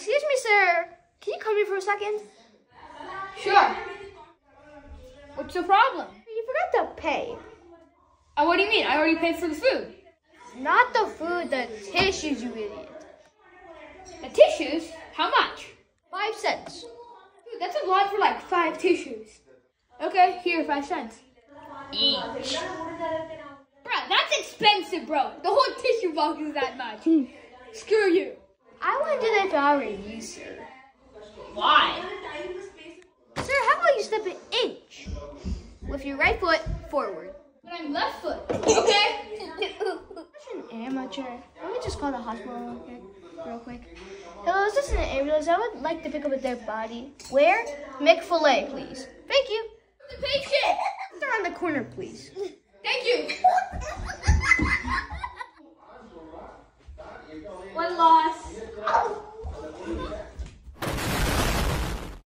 Excuse me, sir. Can you come here for a second? Sure. What's the problem? You forgot to pay. Uh, what do you mean? I already paid for the food. Not the food, the tissues, you idiot. The tissues? How much? Five cents. Dude, that's a lot for like five tissues. Okay, here, five cents. Each. Bro, that's expensive, bro. The whole tissue box is that much. Screw you. If I were you, sir. Why? Sir, how about you step an inch with your right foot forward? But I'm left foot. Okay. Such an amateur. Let me just call the hospital real quick. Real quick. Hello, is this an ambulance? I would like to pick up a dead body. Where? McFilet, please. Thank you. The patient. Around the corner, please.